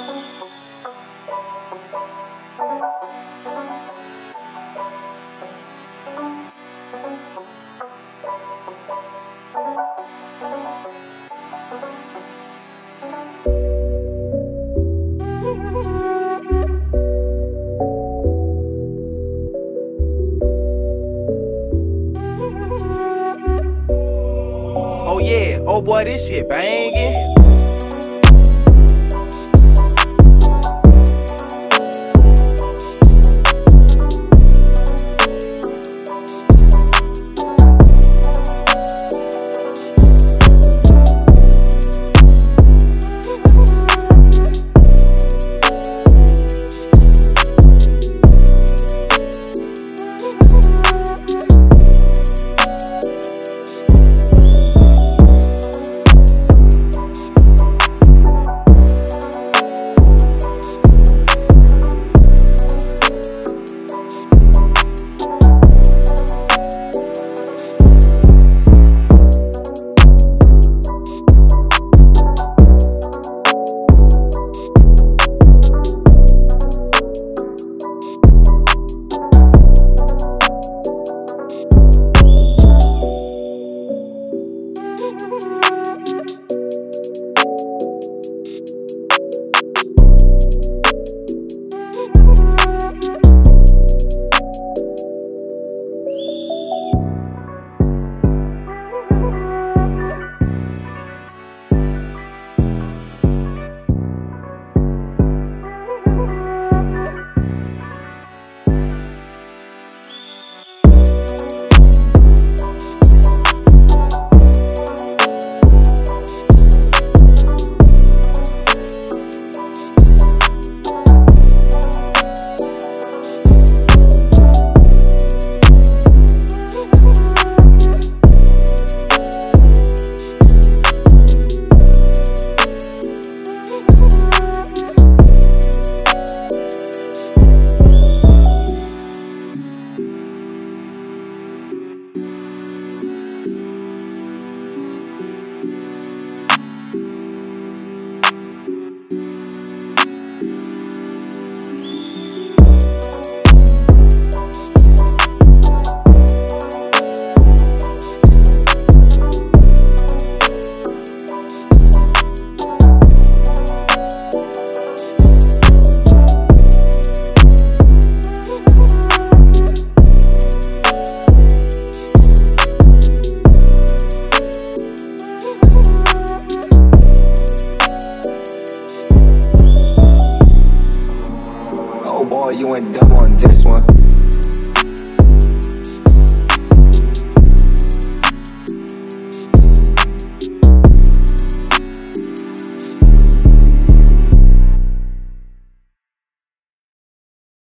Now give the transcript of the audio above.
Oh yeah, oh boy, this shit banging. You ain't dumb on this one.